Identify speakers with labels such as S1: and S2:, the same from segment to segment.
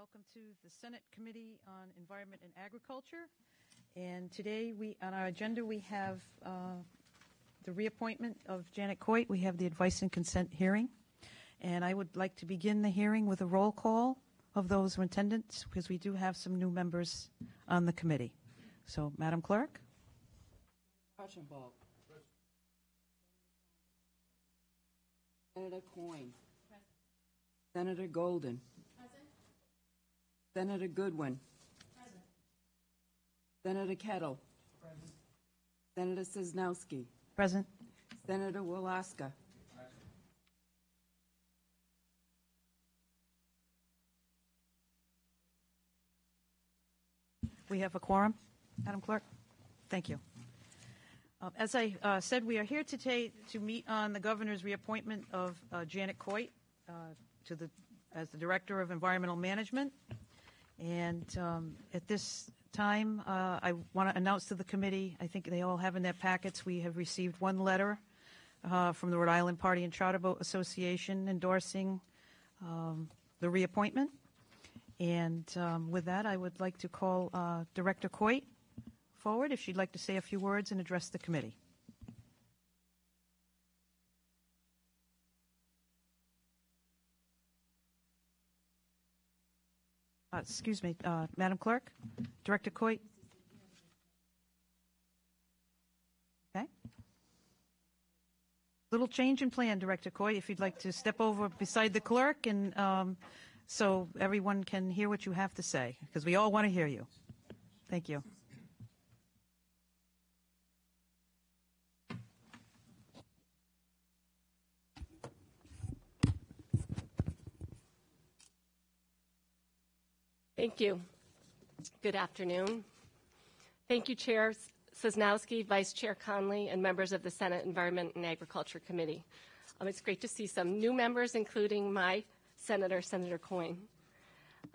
S1: Good afternoon. Welcome to the Senate Committee on Environment and Agriculture. And today, we on our agenda, we have uh, the reappointment of Janet Coit. We have the advice and consent hearing. And I would like to begin the hearing with a roll call of those in attendance because we do have some new members on the committee. So, Madam Clerk?
S2: Archambault. Senator Coyne. Senator Goldin. Senator Goodwin. Present. Senator Kettle. Senator Sosnowski.
S1: Present.
S2: Senator Walaska.
S1: We have a quorum, Madam Clerk? Thank you. Uh, As I uh, said, we are here today to meet on the governor's reappointment of uh, Janet Coit uh, to the, as the Director of Environmental Management. And um, at this time, uh, I want to announce to the committee, I think they all have in their packets, we have received one letter uh, from the Rhode Island Party and Charter Boat Association endorsing um, the reappointment. And um, with that, I would like to call uh, Director Coit forward if she'd like to say a few words and address the committee. Excuse me, uh, Madam Clerk, Director Coit. Okay. Little change in plan, Director Coit, if you'd like to step over beside the clerk and um, so everyone can hear what you have to say, because we all want to hear you. Thank you.
S3: Thank you. Good afternoon. Thank you, Chair Sosnowski, Vice Chair Conley, and members of the Senate Environment and Agriculture Committee. Um, it's great to see some new members, including my Senator, Senator Coyne.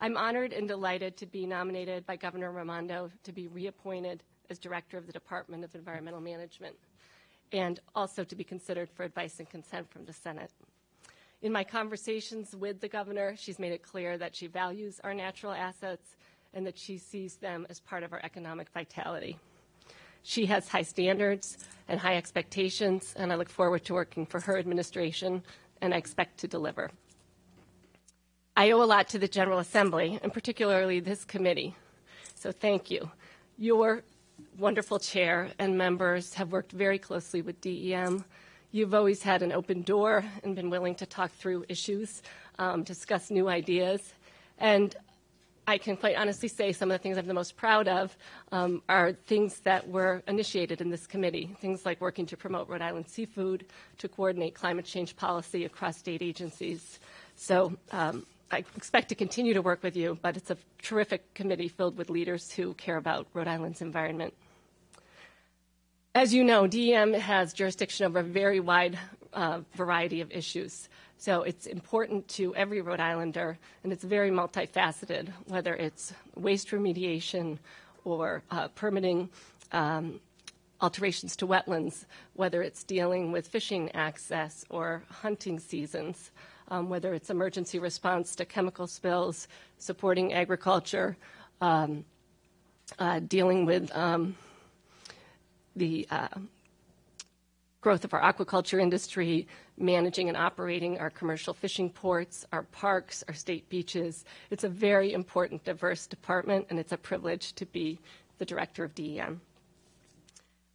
S3: I'm honored and delighted to be nominated by Governor Raimondo to be reappointed as Director of the Department of Environmental Management and also to be considered for advice and consent from the Senate. In my conversations with the governor, she's made it clear that she values our natural assets and that she sees them as part of our economic vitality. She has high standards and high expectations, and I look forward to working for her administration, and I expect to deliver. I owe a lot to the General Assembly, and particularly this committee, so thank you. Your wonderful chair and members have worked very closely with DEM You've always had an open door and been willing to talk through issues, um, discuss new ideas. And I can quite honestly say some of the things I'm the most proud of um, are things that were initiated in this committee. Things like working to promote Rhode Island seafood, to coordinate climate change policy across state agencies. So um, I expect to continue to work with you, but it's a terrific committee filled with leaders who care about Rhode Island's environment. As you know, DEM has jurisdiction over a very wide uh, variety of issues. So it's important to every Rhode Islander, and it's very multifaceted, whether it's waste remediation or uh, permitting um, alterations to wetlands, whether it's dealing with fishing access or hunting seasons, um, whether it's emergency response to chemical spills, supporting agriculture, um, uh, dealing with um, the uh, growth of our aquaculture industry, managing and operating our commercial fishing ports, our parks, our state beaches. It's a very important, diverse department, and it's a privilege to be the director of DEM.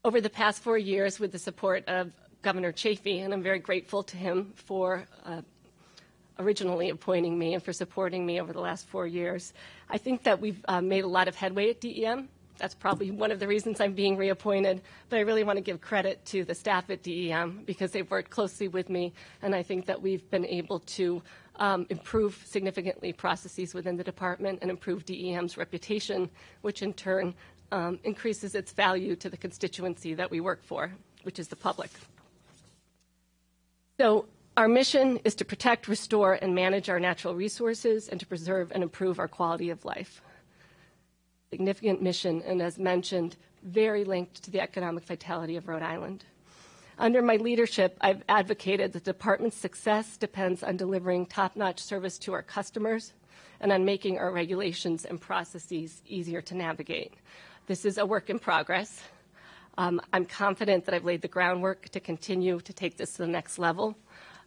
S3: Over the past four years, with the support of Governor Chafee, and I'm very grateful to him for uh, originally appointing me and for supporting me over the last four years, I think that we've uh, made a lot of headway at DEM that's probably one of the reasons I'm being reappointed. But I really want to give credit to the staff at DEM because they've worked closely with me, and I think that we've been able to um, improve significantly processes within the department and improve DEM's reputation, which in turn um, increases its value to the constituency that we work for, which is the public. So our mission is to protect, restore, and manage our natural resources and to preserve and improve our quality of life significant mission, and as mentioned, very linked to the economic vitality of Rhode Island. Under my leadership, I've advocated that the department's success depends on delivering top notch service to our customers and on making our regulations and processes easier to navigate. This is a work in progress. Um, I'm confident that I've laid the groundwork to continue to take this to the next level.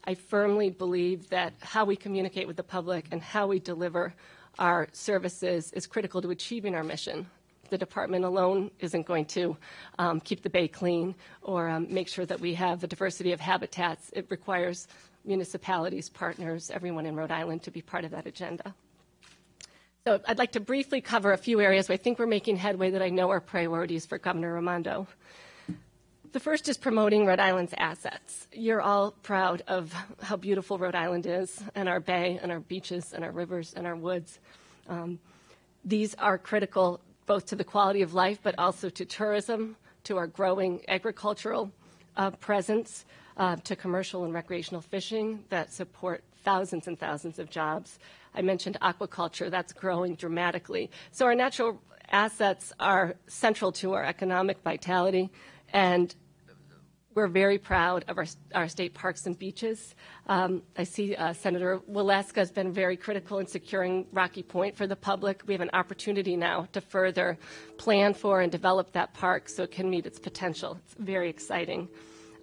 S3: I firmly believe that how we communicate with the public and how we deliver our services is critical to achieving our mission. The department alone isn't going to um, keep the bay clean or um, make sure that we have a diversity of habitats. It requires municipalities, partners, everyone in Rhode Island to be part of that agenda. So I'd like to briefly cover a few areas where I think we're making headway that I know are priorities for Governor Raimondo. The first is promoting Rhode Island's assets. You're all proud of how beautiful Rhode Island is, and our bay, and our beaches, and our rivers, and our woods. Um, these are critical both to the quality of life, but also to tourism, to our growing agricultural uh, presence, uh, to commercial and recreational fishing that support thousands and thousands of jobs. I mentioned aquaculture, that's growing dramatically. So our natural assets are central to our economic vitality, and we're very proud of our, our state parks and beaches. Um, I see uh, Senator Walaska has been very critical in securing Rocky Point for the public. We have an opportunity now to further plan for and develop that park so it can meet its potential. It's very exciting.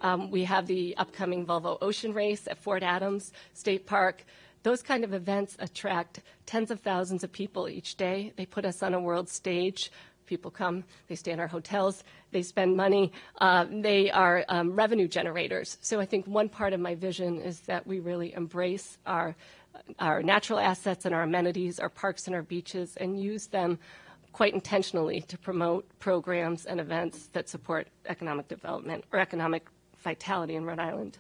S3: Um, we have the upcoming Volvo Ocean Race at Fort Adams State Park. Those kind of events attract tens of thousands of people each day. They put us on a world stage. People come, they stay in our hotels, they spend money, uh, they are um, revenue generators. So I think one part of my vision is that we really embrace our, our natural assets and our amenities, our parks and our beaches, and use them quite intentionally to promote programs and events that support economic development or economic vitality in Rhode Island.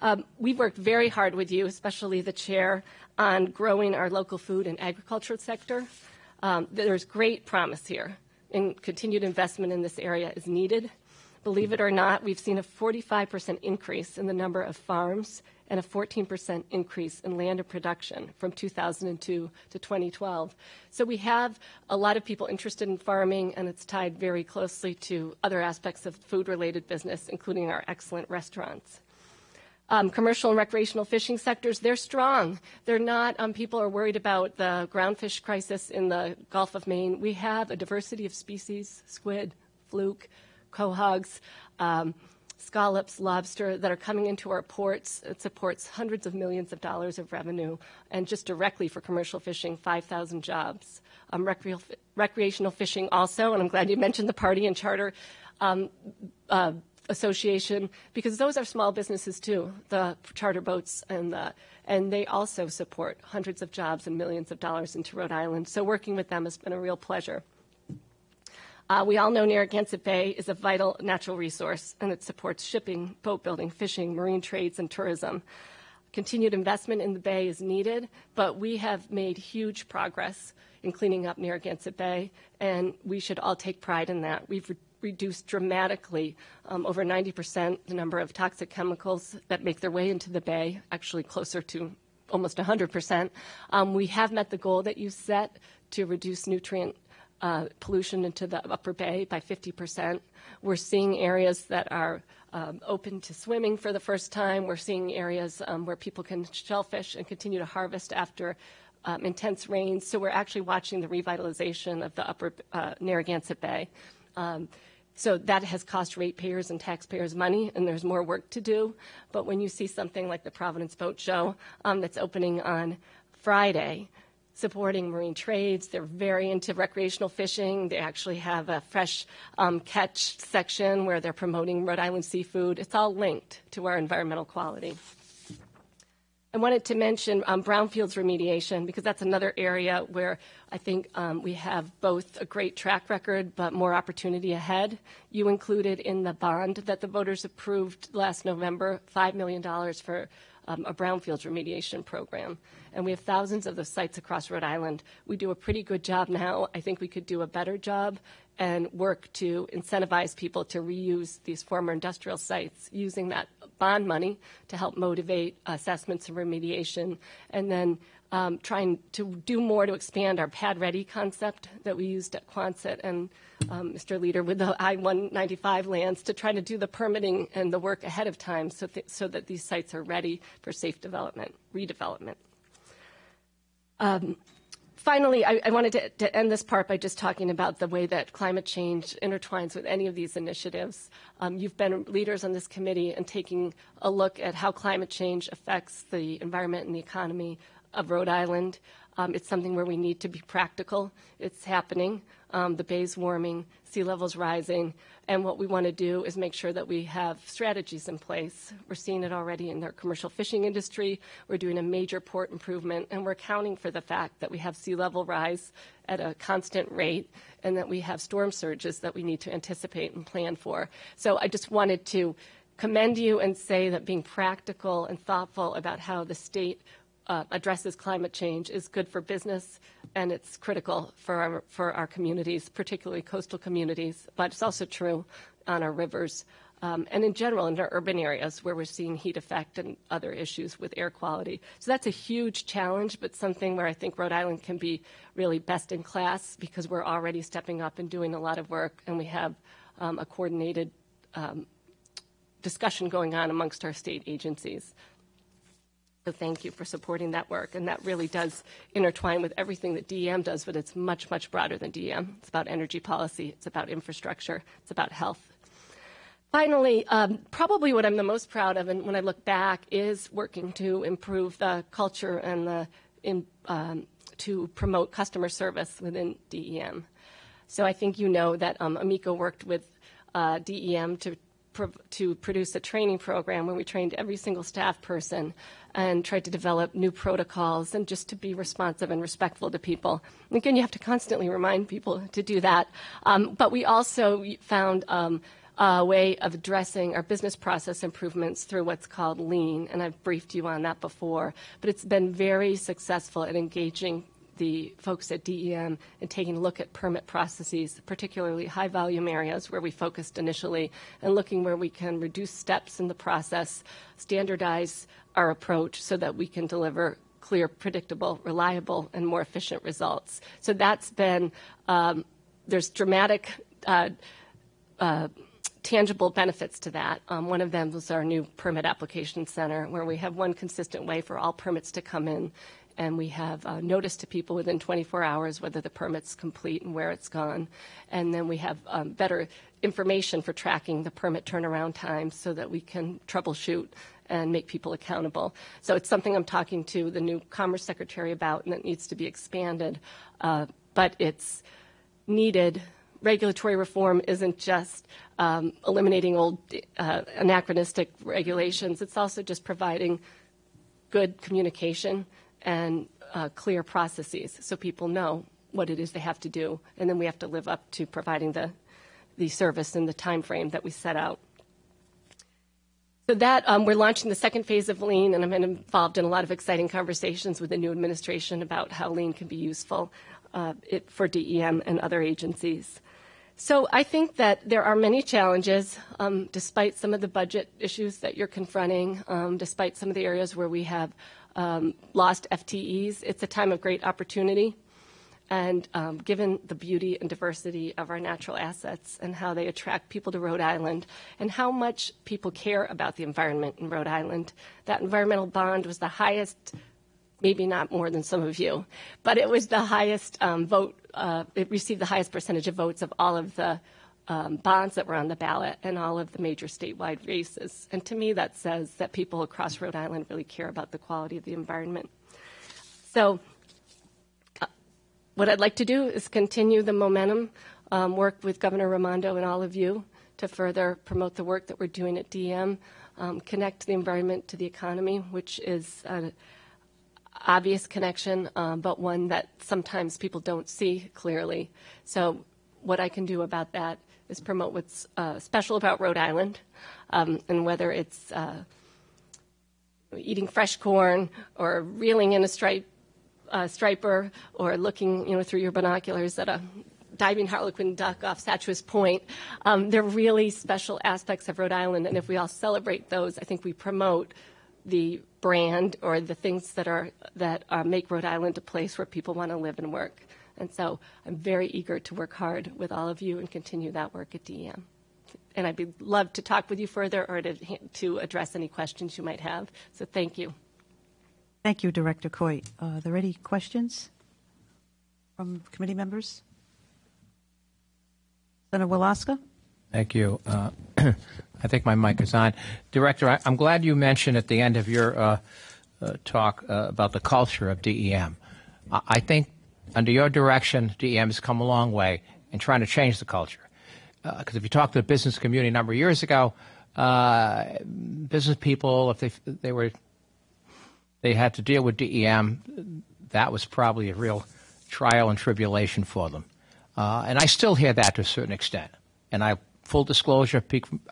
S3: Um, we've worked very hard with you, especially the chair, on growing our local food and agriculture sector. Um, there's great promise here, and continued investment in this area is needed. Believe it or not, we've seen a 45% increase in the number of farms and a 14% increase in land and production from 2002 to 2012. So we have a lot of people interested in farming, and it's tied very closely to other aspects of food related business, including our excellent restaurants. Um, commercial and recreational fishing sectors, they're strong. They're not, um, people are worried about the groundfish crisis in the Gulf of Maine. We have a diversity of species, squid, fluke, quahogs, um, scallops, lobster that are coming into our ports. It supports hundreds of millions of dollars of revenue, and just directly for commercial fishing, 5,000 jobs. Um, recre- recreational fishing also, and I'm glad you mentioned the party and charter. Um, uh, Association because those are small businesses too, the charter boats and the and they also support hundreds of jobs and millions of dollars into Rhode Island. So working with them has been a real pleasure. Uh, we all know Narragansett Bay is a vital natural resource and it supports shipping, boat building, fishing, marine trades, and tourism. Continued investment in the bay is needed, but we have made huge progress in cleaning up Narragansett Bay, and we should all take pride in that. We've reduced dramatically, um, over 90%, the number of toxic chemicals that make their way into the bay, actually closer to almost 100%. Um, we have met the goal that you set to reduce nutrient uh, pollution into the upper bay by 50%. We're seeing areas that are um, open to swimming for the first time. We're seeing areas um, where people can shellfish and continue to harvest after um, intense rains. So we're actually watching the revitalization of the upper uh, Narragansett Bay. So that has cost ratepayers and taxpayers money, and there's more work to do. But when you see something like the Providence Boat Show um, that's opening on Friday, supporting marine trades, they're very into recreational fishing. They actually have a fresh um, catch section where they're promoting Rhode Island seafood. It's all linked to our environmental quality. I wanted to mention um, brownfields remediation because that's another area where I think um, we have both a great track record but more opportunity ahead. You included in the bond that the voters approved last November $5 million for um, a brownfields remediation program. And we have thousands of those sites across Rhode Island. We do a pretty good job now. I think we could do a better job. And work to incentivize people to reuse these former industrial sites using that bond money to help motivate assessments and remediation, and then um, trying to do more to expand our pad ready concept that we used at Quonset and um, Mr. Leader with the I-195 lands to try to do the permitting and the work ahead of time so, th- so that these sites are ready for safe development, redevelopment. Um, finally, I, I wanted to, to, end this part by just talking about the way that climate change intertwines with any of these initiatives. Um, you've been leaders on this committee and taking a look at how climate change affects the environment and the economy of Rhode Island. Um, it's something where we need to be practical. It's happening. Um, the bay's warming, sea levels rising, and what we want to do is make sure that we have strategies in place. We're seeing it already in our commercial fishing industry. We're doing a major port improvement, and we're accounting for the fact that we have sea level rise at a constant rate and that we have storm surges that we need to anticipate and plan for. So I just wanted to commend you and say that being practical and thoughtful about how the state uh, addresses climate change is good for business and it's critical for our, for our communities, particularly coastal communities, but it's also true on our rivers um, and in general in our urban areas where we're seeing heat effect and other issues with air quality. So that's a huge challenge, but something where I think Rhode Island can be really best in class because we're already stepping up and doing a lot of work and we have um, a coordinated um, discussion going on amongst our state agencies. So thank you for supporting that work. And that really does intertwine with everything that DEM does, but it's much, much broader than DEM. It's about energy policy, it's about infrastructure, it's about health. Finally, um, probably what I'm the most proud of, and when I look back, is working to improve the culture and the in, um, to promote customer service within DEM. So I think you know that um, Amica worked with uh, DEM to to produce a training program where we trained every single staff person and tried to develop new protocols and just to be responsive and respectful to people. And again, you have to constantly remind people to do that. Um, but we also found um, a way of addressing our business process improvements through what's called lean, and I've briefed you on that before. But it's been very successful at engaging the folks at DEM and taking a look at permit processes, particularly high volume areas where we focused initially, and looking where we can reduce steps in the process, standardize our approach so that we can deliver clear, predictable, reliable, and more efficient results. So that's been, um, there's dramatic. Uh, uh, tangible benefits to that. Um, one of them was our new permit application center, where we have one consistent way for all permits to come in and we have uh, notice to people within 24 hours whether the permit's complete and where it's gone. And then we have um, better information for tracking the permit turnaround time so that we can troubleshoot and make people accountable. So it's something I'm talking to the new Commerce Secretary about, and it needs to be expanded. Uh, but it's needed. Regulatory reform isn't just um, eliminating old uh, anachronistic regulations. It's also just providing good communication and uh, clear processes so people know what it is they have to do, and then we have to live up to providing the, the service in the time frame that we set out. So that um, we're launching the second phase of Lean, and I'm involved in a lot of exciting conversations with the new administration about how Lean can be useful uh, it, for DEM and other agencies. So I think that there are many challenges, um, despite some of the budget issues that you're confronting, um, despite some of the areas where we have um, lost FTEs. It's a time of great opportunity. And um, given the beauty and diversity of our natural assets and how they attract people to Rhode Island and how much people care about the environment in Rhode Island, that environmental bond was the highest, maybe not more than some of you, but it was the highest um, vote, uh, it received the highest percentage of votes of all of the um, bonds that were on the ballot and all of the major statewide races. And to me, that says that people across Rhode Island really care about the quality of the environment. So, uh, what I'd like to do is continue the momentum, um, work with Governor Raimondo and all of you to further promote the work that we're doing at DM, um, connect the environment to the economy, which is an obvious connection, um, but one that sometimes people don't see clearly. So, what I can do about that is promote what's uh, special about Rhode Island, um, and whether it's uh, eating fresh corn or reeling in a stripe, uh, striper or looking, you know, through your binoculars at a diving harlequin duck off Sachuest Point. Um, they're really special aspects of Rhode Island, and if we all celebrate those, I think we promote the brand or the things that are that uh, make Rhode Island a place where people want to live and work. And so I'm very eager to work hard with all of you and continue that work at DEM. And I'd be love to talk with you further or to to address any questions you might have. So thank you.
S1: Thank you, Director Coit. Uh, Are there any questions from committee members? Senator Walaska?
S4: Thank you. Uh, I think my mic is on. Director, I, I'm glad you mentioned at the end of your uh, uh, talk uh, about the culture of DEM. I, I think under your direction, DEM has come a long way in trying to change the culture. Because if you talk to the business community a number of years ago, uh, business people, if they they were they had to deal with DEM, that was probably a real trial and tribulation for them. Uh, and I still hear that to a certain extent. And I, full disclosure,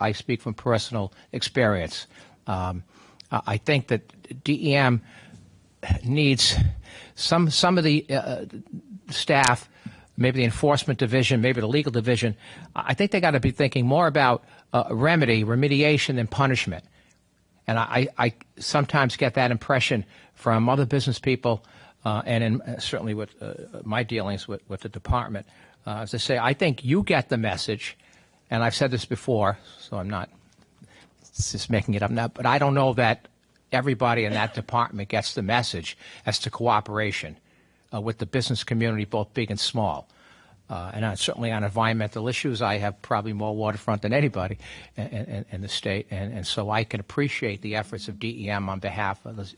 S4: I speak from personal experience. Um, I think that DEM needs some some of the uh, staff, maybe the enforcement division, maybe the legal division. I think they got to be thinking more about uh, remedy, remediation, than punishment. And I, I sometimes get that impression from other business people, uh, and in, uh, certainly with uh, my dealings with, with the department. Uh, as I say, I think you get the message, and I've said this before, so I'm not just making it up now, but I don't know that everybody in that department gets the message as to cooperation uh, with the business community, both big and small. Uh, and uh, certainly on environmental issues, I have probably more waterfront than anybody in, in, in the state, and, and so I can appreciate the efforts of DEM on behalf of the.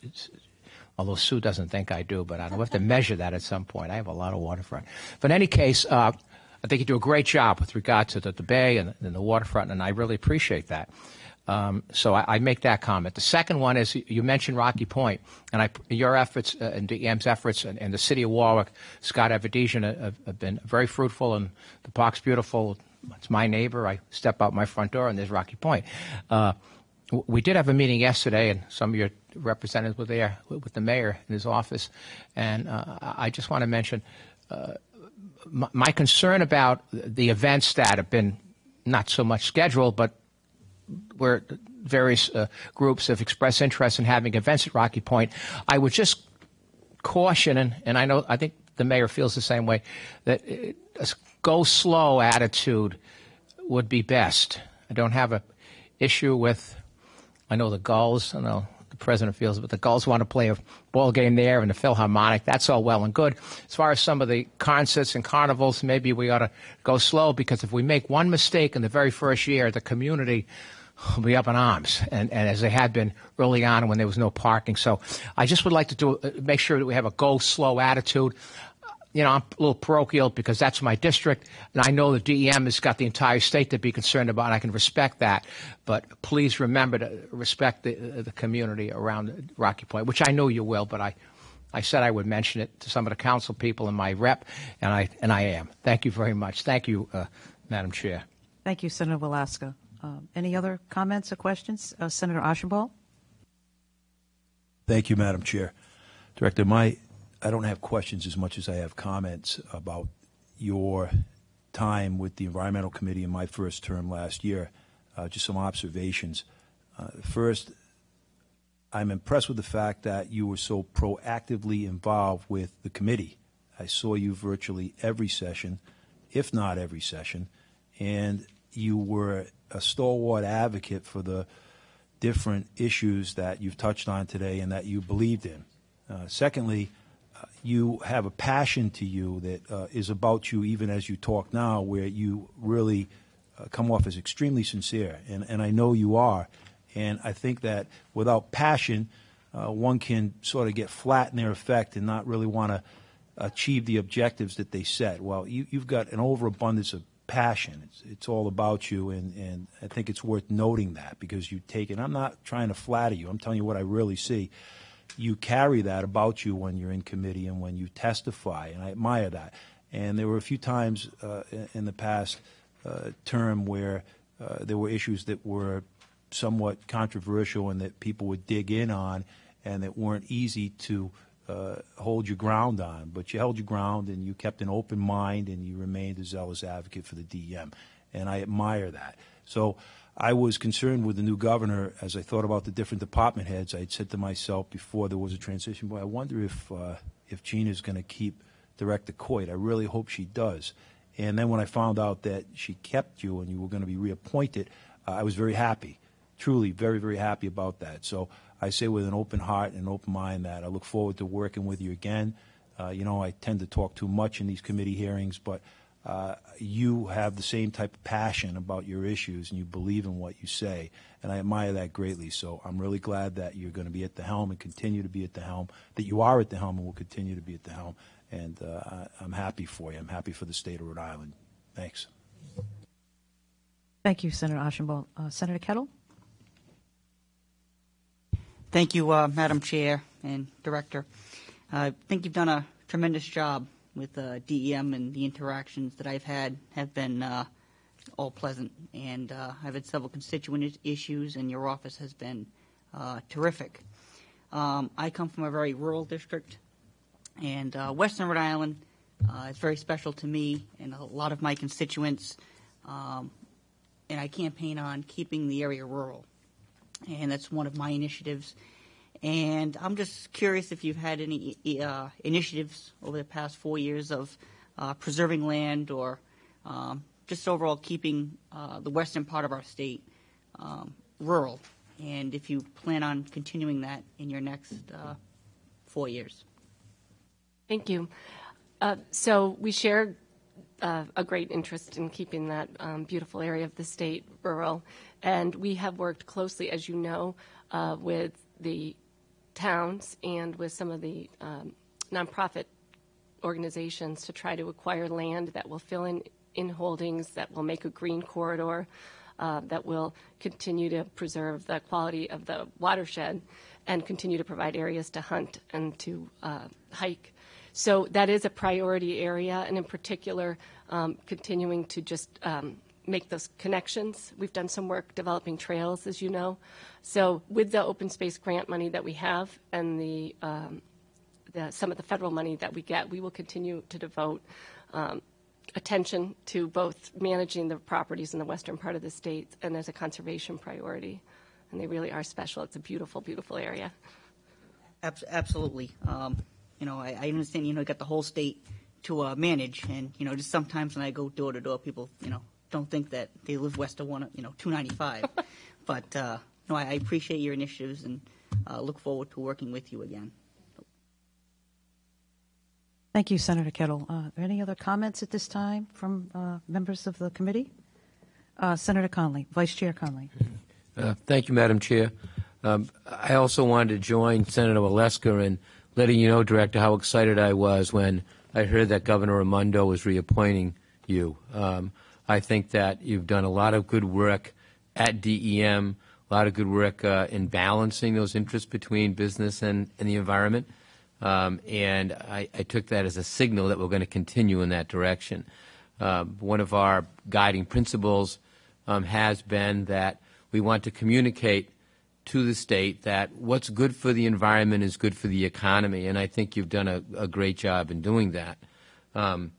S4: Although Sue doesn't think I do, but I will have to measure that at some point. I have a lot of waterfront. But in any case, uh, I think you do a great job with regard to the, the bay and, and the waterfront, and I really appreciate that. Um, so I, I make that comment. The second one is you mentioned Rocky Point, and I, your efforts uh, and DM's efforts and, and the city of Warwick, Scott Avedisian have, have been very fruitful, and the park's beautiful. It's my neighbor. I step out my front door, and there's Rocky Point. Uh, we did have a meeting yesterday, and some of your representatives were there with the mayor in his office, and uh, I just want to mention uh, my concern about the events that have been not so much scheduled, but where various uh, groups have expressed interest in having events at Rocky Point, I would just caution, and, and I know I think the mayor feels the same way, that uh, a go slow attitude would be best. I don't have a issue with. I know the Gulls. I know president feels, but the Gulls want to play a ball game there and the Philharmonic. That's all well and good. As far as some of the concerts and carnivals, maybe we ought to go slow because if we make one mistake in the very first year, the community will be up in arms, and, and as they had been early on when there was no parking. So I just would like to do uh, make sure that we have a go slow attitude. You know, I'm a little parochial because that's my district, and I know the DEM has got the entire state to be concerned about, and I can respect that. But please remember to respect the, the community around Rocky Point, which I know you will, but I, I said I would mention it to some of the council people and my rep, and I, and I am. Thank you very much. Thank you, uh, Madam Chair.
S1: Thank you, Senator Walaska. Um, any other comments or questions? Uh, Senator Archambault?
S5: Thank you, Madam Chair. Director, my, I don't have questions as much as I have comments about your time with the Environmental Committee in my first term last year. Uh, just some observations. Uh, first, I'm impressed with the fact that you were so proactively involved with the committee. I saw you virtually every session, if not every session, and you were a stalwart advocate for the different issues that you've touched on today and that you believed in. Uh, secondly, you have a passion to you that uh, is about you even as you talk now, where you really uh, come off as extremely sincere, and, and I know you are. And I think that without passion, uh, one can sort of get flat in their effect and not really want to achieve the objectives that they set. Well, you, you've got an overabundance of passion. It's, it's all about you, and, and I think it's worth noting that because you take it. I'm not trying to flatter you. I'm telling you what I really see. You carry that about you when you're in committee and when you testify, and I admire that. And there were a few times uh, in the past uh, term where uh, there were issues that were somewhat controversial and that people would dig in on and that weren't easy to uh, hold your ground on, but you held your ground and you kept an open mind and you remained a zealous advocate for the DEM, and I admire that. So I was concerned with the new governor as I thought about the different department heads. I had said to myself before there was a transition, boy, I wonder if uh, if Gina's going to keep Director Coit. I really hope she does. And then when I found out that she kept you and you were going to be reappointed, uh, I was very happy, truly very, very happy about that. So I say with an open heart and an open mind that I look forward to working with you again. Uh, you know, I tend to talk too much in these committee hearings, but uh, you have the same type of passion about your issues and you believe in what you say. And I admire that greatly. So I'm really glad that you're going to be at the helm and continue to be at the helm, that you are at the helm and will continue to be at the helm. And uh, I- I'm happy for you. I'm happy for the state of Rhode Island. Thanks.
S1: Thank you, Senator Archambault. Uh, Senator Kettle?
S6: Thank you, uh, Madam Chair and Director. I think you've done a tremendous job with uh, DEM, and the interactions that I've had have been uh, all pleasant. And uh, I've had several constituent is- issues, and your office has been uh, terrific. Um, I come from a very rural district, and uh, Western Rhode Island uh, is very special to me and a lot of my constituents. Um, and I campaign on keeping the area rural and that's one of my initiatives. And I'm just curious if you've had any uh, initiatives over the past four years of uh, preserving land or um, just overall keeping uh, the western part of our state um, rural, and if you plan on continuing that in your next uh, four years.
S3: Thank you. Uh, so we share uh, a great interest in keeping that um, beautiful area of the state rural, and we have worked closely, as you know, with the towns and with some of the um, nonprofit organizations to try to acquire land that will fill in in holdings, that will make a green corridor, uh, that will continue to preserve the quality of the watershed, and continue to provide areas to hunt and to uh, hike. So that is a priority area, and in particular, um, continuing to just um, make those connections. We've done some work developing trails, as you know. So with the open space grant money that we have and the, um, the some of the federal money that we get, we will continue to devote um, attention to both managing the properties in the western part of the state and as a conservation priority. And they really are special. It's a beautiful, beautiful area.
S6: Absolutely. Um, you know, I, I understand. You know, you got the whole state to uh, manage, and you know, just sometimes when I go door to door, people, you know, don't think that they live west of one, you know, two ninety five. but uh, no, I, I appreciate your initiatives and uh, look forward to working with you again.
S1: Thank you, Senator Kettle. Uh, are there any other comments at this time from uh, members of the committee? Uh, Senator Conley, Vice Chair Conley.
S7: Uh, Thank you, Madam Chair. Um, I also wanted to join Senator Walaska in letting you know, Director, how excited I was when I heard that Governor Raimondo was reappointing you. Um, I think that you've done a lot of good work at DEM, a lot of good work uh, in balancing those interests between business and, and the environment. Um, and I, I took that as a signal that we're going to continue in that direction. Um, one of our guiding principles um, has been that we want to communicate to the state that what's good for the environment is good for the economy, and I think you've done a, a great job in doing that. Um,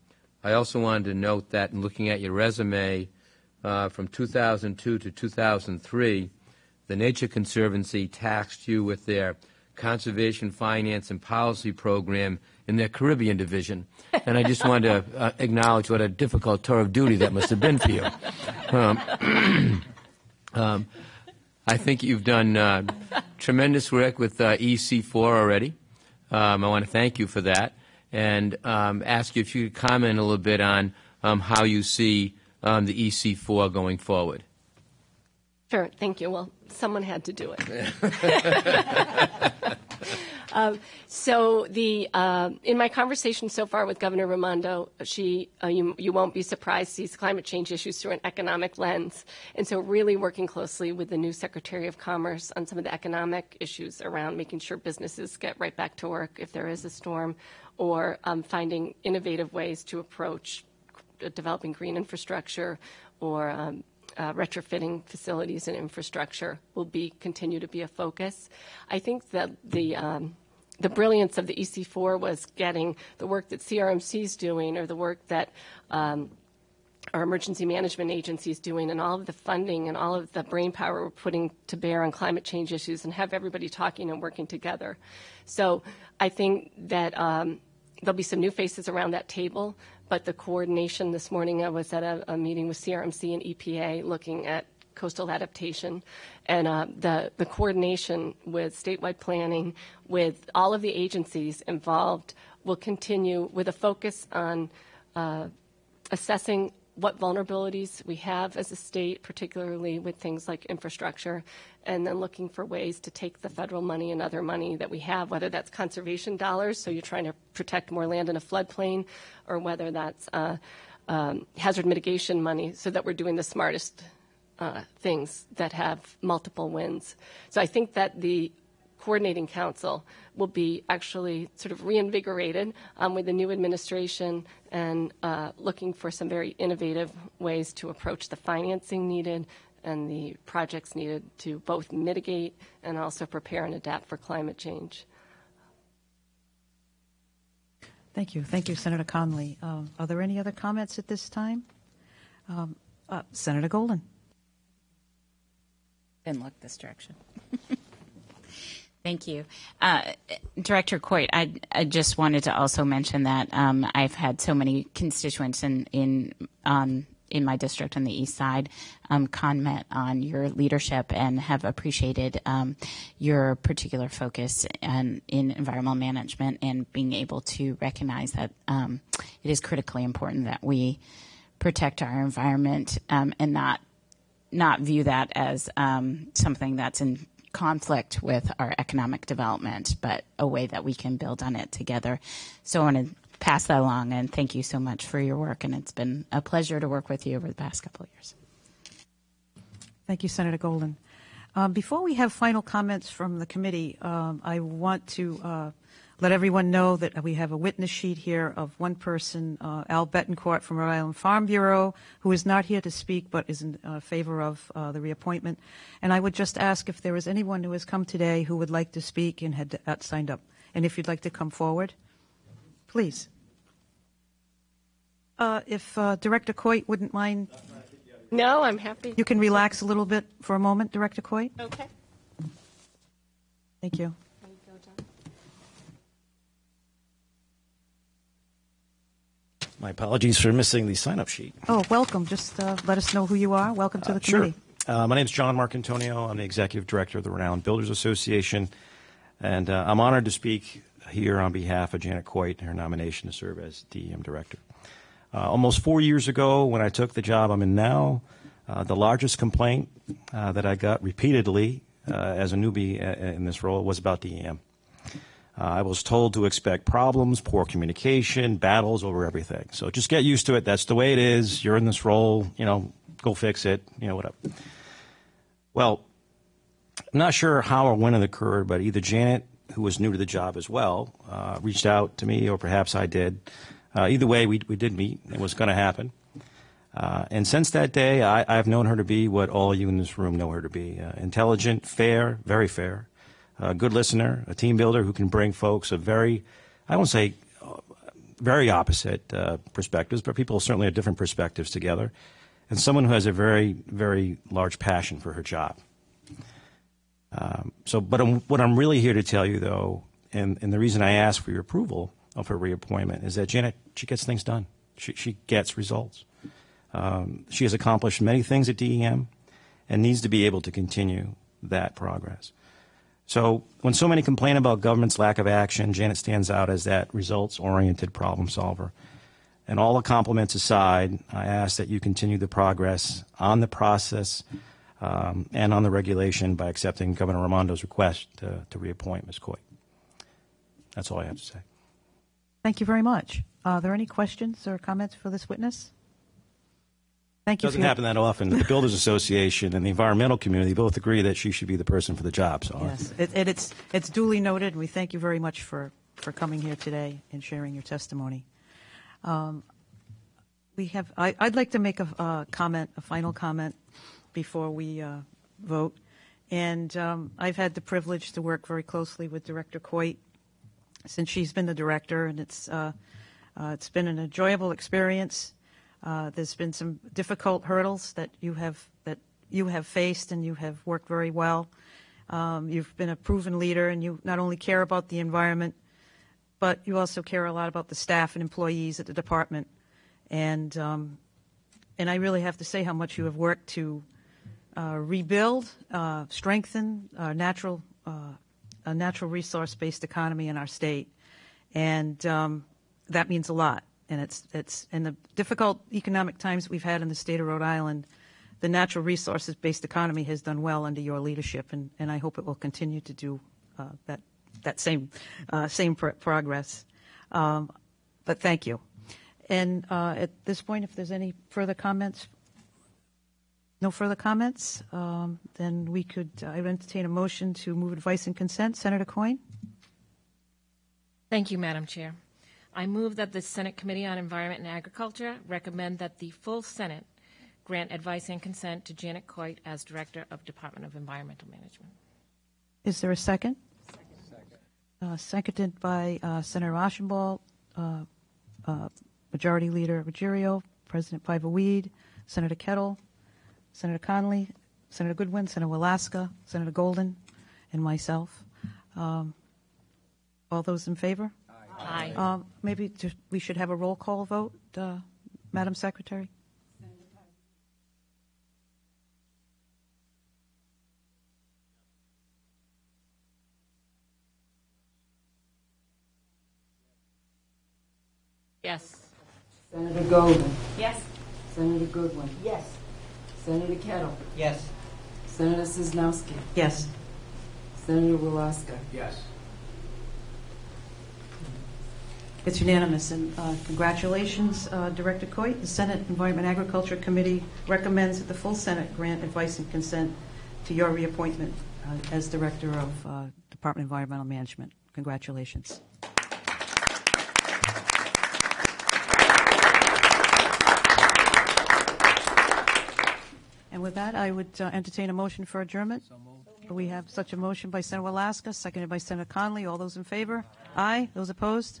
S7: I also wanted to note that in looking at your resume uh, from 2002 to 2003, the Nature Conservancy taxed you with their conservation finance and policy program in their Caribbean division. And I just wanted to uh, acknowledge what a difficult tour of duty that must have been for you. Um, um, I think you've done uh, tremendous work with uh, EC4 already. Um, I want to thank you for that and um, ask you if you could comment a little bit on um, how you see um, the EC4 going forward.
S3: Sure, thank you. Well, someone had to do it. um, so the uh, in my conversation so far with Governor Raimondo, she uh, you you won't be surprised sees climate change issues through an economic lens, and so really working closely with the new Secretary of Commerce on some of the economic issues around making sure businesses get right back to work if there is a storm, or um, finding innovative ways to approach uh, developing green infrastructure or um, uh, retrofitting facilities and infrastructure will be continue to be a focus. I think that the um, the brilliance of the EC4 was getting the work that CRMC is doing or the work that um, our emergency management agency is doing and all of the funding and all of the brain power we're putting to bear on climate change issues and have everybody talking and working together. So I think that um, there'll be some new faces around that table, but the coordination this morning, I was at a, a meeting with CRMC and EPA looking at coastal adaptation. And uh, the, the coordination with statewide planning with all of the agencies involved will continue with a focus on uh, assessing what vulnerabilities we have as a state, particularly with things like infrastructure, and then looking for ways to take the federal money and other money that we have, whether that's conservation dollars, so you're trying to protect more land in a floodplain, or whether that's uh, um, hazard mitigation money, so that we're doing the smartest uh, things that have multiple wins. So I think that the coordinating council will be actually sort of reinvigorated um, with the new administration and uh, looking for some very innovative ways to approach the financing needed and the projects needed to both mitigate and also prepare and adapt for climate change.
S1: Thank you. Thank you, Senator Conley. Um, are there any other comments at this time? Um, uh, Senator Goldin.
S8: Didn't look this direction. Thank you. Uh, Director Coit, I, I, just wanted to also mention that um, I've had so many constituents in, in, um, in my district on the east side um, comment on your leadership and have appreciated um, your particular focus in, in environmental management and being able to recognize that um, it is critically important that we protect our environment um, and not not view that as something that's in conflict with our economic development, but a way that we can build on it together. So I want to pass that along and thank you so much for your work. And it's been a pleasure to work with you over the past couple of years.
S1: Thank you, Senator Goldin. Um, before we have final comments from the committee, um, I want to uh, let everyone know that we have a witness sheet here of one person, uh, Al Betancourt from Rhode Island Farm Bureau, who is not here to speak but is in uh, favor of uh, the reappointment. And I would just ask if there is anyone who has come today who would like to speak and had uh, signed up. And if you'd like to come forward, please. Uh, if uh, Director Coit wouldn't mind.
S3: No, I'm happy.
S1: You can relax a little bit for a moment, Director Coit.
S3: Okay.
S1: Thank you.
S9: My apologies for missing the sign-up sheet.
S1: Oh, welcome. Just uh, let us know who you are. Welcome to the
S9: Uh, sure.
S1: committee.
S9: Uh, my name is John Marcantonio. I'm the executive director of the Rhode Island Builders Association, and uh, I'm honored to speak here on behalf of Janet Coit and her nomination to serve as DEM director. Uh, almost four years ago, when I took the job I'm in now, uh, the largest complaint uh, that I got repeatedly uh, as a newbie in this role was about DEM. Uh, I was told to expect problems, poor communication, battles over everything. So just get used to it. That's the way it is. You're in this role. You know, go fix it. You know, whatever. Well, I'm not sure how or when it occurred, but either Janet, who was new to the job as well, uh, reached out to me, or perhaps I did. Uh, either way, we, we did meet. It was going to happen. Uh, and since that day, I, I've known her to be what all you in this room know her to be uh, intelligent, fair, very fair, a good listener, a team builder who can bring folks a very, I won't say very opposite uh, perspectives, but people certainly have different perspectives together, and someone who has a very, very large passion for her job. Um, so, but I'm, what I'm really here to tell you, though, and, and the reason I ask for your approval of her reappointment is that Janet, she gets things done. She, she gets results. Um, she has accomplished many things at DEM and needs to be able to continue that progress. So when so many complain about government's lack of action, Janet stands out as that results-oriented problem solver. And all the compliments aside, I ask that you continue the progress on the process um, and on the regulation by accepting Governor Raimondo's request to, to reappoint Ms. Coy. That's all I have to say.
S1: Thank you very much. Are there any questions or comments for this witness? Thank you.
S9: Doesn't happen that often. The Builders Association and the environmental community both agree that she should be the person for the job. So
S1: Yes, it, it, it's it's duly noted. and We thank you very much for for coming here today and sharing your testimony. Um, we have. I, I'd like to make a, uh comment, a final comment, before we uh, vote. And um, I've had the privilege to work very closely with Director Coit since she's been the director, and it's uh, uh, it's been an enjoyable experience. Uh, there's been some difficult hurdles that you have that you have faced, and you have worked very well. Um, you've been a proven leader, and you not only care about the environment, but you also care a lot about the staff and employees at the department. And um, and I really have to say how much you have worked to uh, rebuild, uh, strengthen our natural uh, a natural resource-based economy in our state, and um, that means a lot. And it's it's in the difficult economic times we've had in the state of Rhode Island, the natural resources-based economy has done well under your leadership, and, and I hope it will continue to do uh, that that same uh, same pro- progress. Um, but thank you. And uh, at this point, if there's any further comments, no further comments, um, then we could, I would entertain a motion to move advice and consent. Senator Coyne?
S10: Thank you, Madam Chair. I move that the Senate Committee on Environment and Agriculture recommend that the full Senate grant advice and consent to Janet Coit as Director of Department of Environmental Management.
S1: Is there a second? Uh, seconded by uh, Senator Archambault, uh, uh, Majority Leader Ruggerio, President Paiva Weed, Senator Kettle, Senator Conley, Senator Goodwin, Senator Walaska, Senator Goldin, and myself. Um, all those in favor?
S10: Aye.
S1: Um, maybe ju- we should have a roll call vote, uh, Madam Secretary?
S10: Yes.
S2: Senator Goldin.
S10: Yes.
S2: Senator Goodwin.
S10: Yes.
S2: Senator Kettle.
S6: Yes.
S2: Senator Sosnowski.
S1: Yes.
S2: Senator Walaska.
S4: Yes.
S1: It's unanimous, and uh, congratulations, uh, Director Coit. The Senate Environment and Agriculture Committee recommends that the full Senate grant advice and consent to your reappointment uh, as Director of uh, Department of Environmental Management. Congratulations. And with that, I would uh, entertain a motion for adjournment. We have such a motion by Senator Walaska, seconded by Senator Conley. All those in favor? Aye. Those opposed?